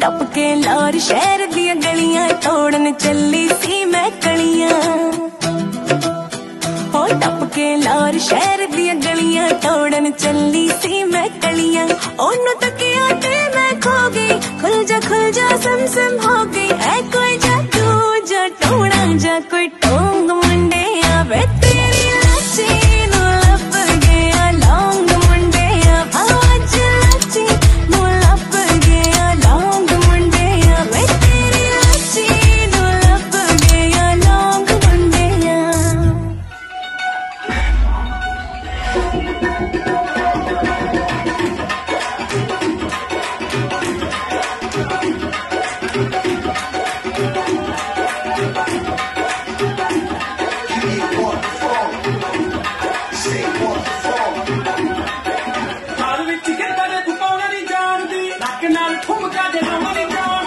टपके लार शहर दिया गलियाँ, तोड़न चली सी मैं कलियाँ। ओ टपके लार शहर दिया गलियाँ, तोड़न चली सी मैं कलिया। ओनु तक मैं खो गई, खुल जा खुल जा सम हो गई। है कोई जादू जा टोड़ा जा कोई ਨਾਲ ਠੁਮਕਾ ਦੇ ਨਾ ਮਰੀ ਜਾ